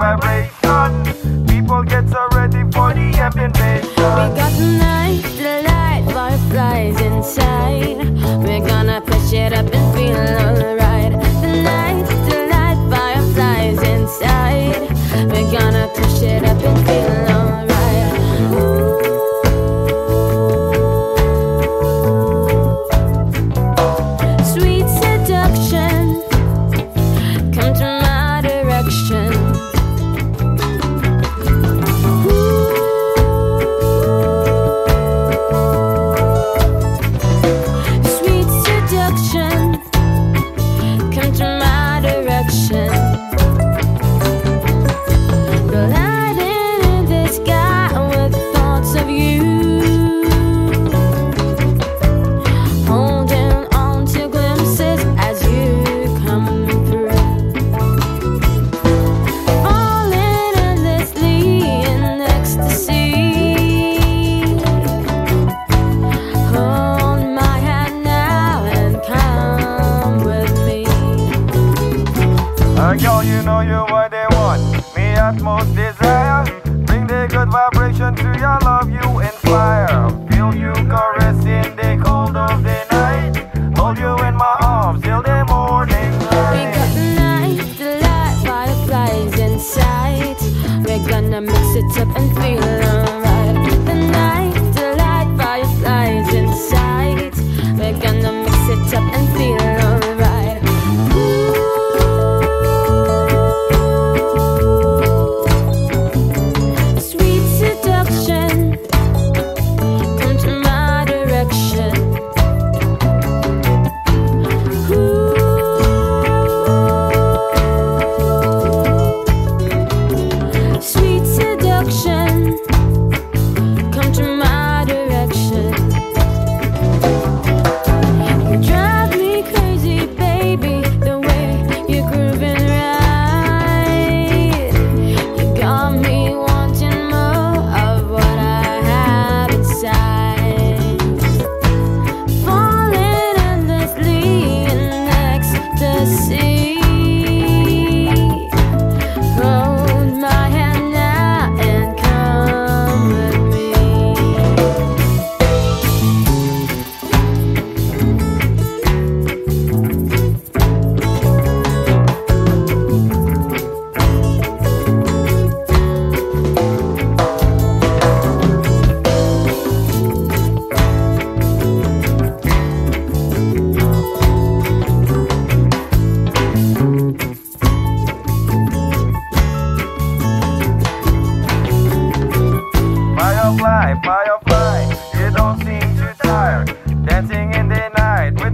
vibration. People get so ready for the invasion. We got night, the light, fireflies inside. We're gonna push it up Girl, you know you what they want. Me utmost desire. Bring the good vibration to your love, you inspire. Feel you caressing the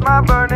my burning